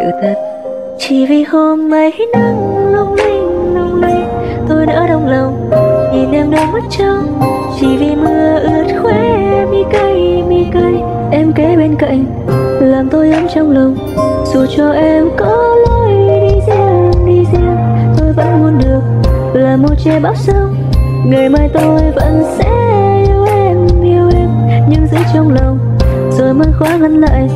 tự thật, chỉ vì hôm ấy nắng lung linh lung linh. Tôi đã đông lòng, nhìn em đôi mắt trong chỉ vì mưa ướt khóe mi cay mi cay. Em kế bên cạnh, làm tôi ấm trong lòng. Dù cho em có lối đi riêng đi riêng, tôi vẫn muốn được là một che bão sông ngày mai tôi vẫn sẽ yêu em yêu em. Nhưng giữ trong lòng, rồi mới khóa ngăn lại.